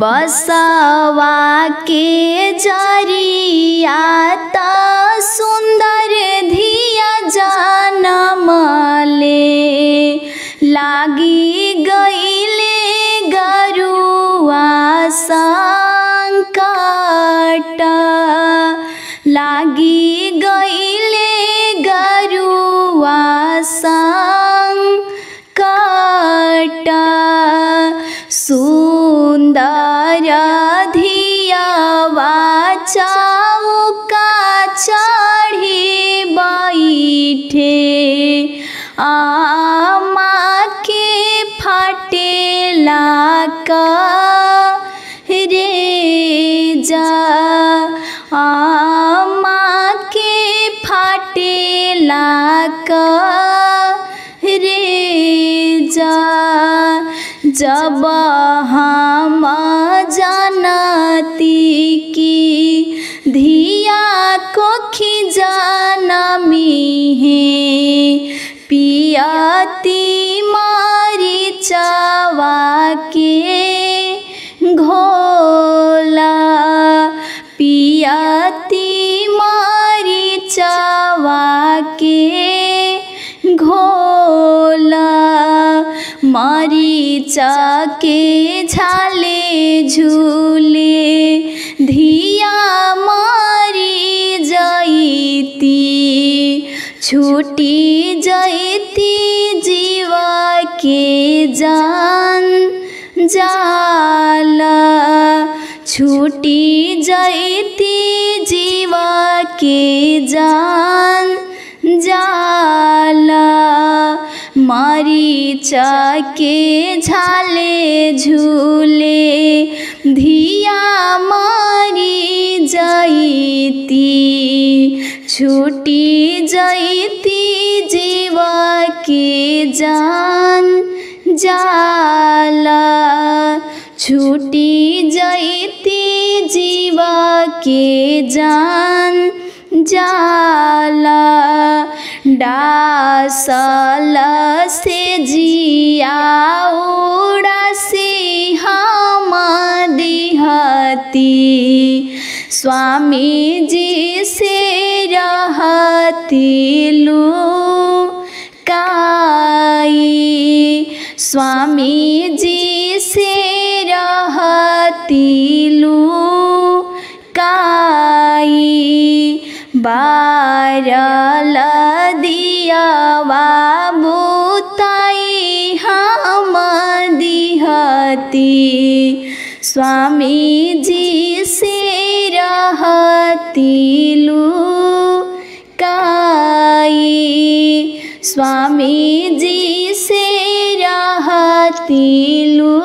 बसवा के ज़रिया सुन्दर धिया जनमले लागी गईले गरुआ सङ्कट लागी गईले सुन्दर धियावा चौका चढी बैठे। आमा के फाटेला रे जा। आमा के फाटेला रे जा। जब हम जानती की धिया को खिजानमी है पियाती मारी चावा के मरीचा के झाले झूले धिया मारी जईती छूटी जईती जीवा के जान जाला छूटी जईती जीवा के जान मरीचा के झाले झूले धिया मारी जईती छूटी जईती जीवा के जान जाला छूटी जईती जीवा के जान जाला डासल से जिया, उड़ा से हम दिहती। स्वामी जी से रहती लू काई स्वामी जी से रहती लू काई बारल दिया बाबू ताई हम दिहती स्वामी जी से रहती लू काई स्वामी जी से रहती लू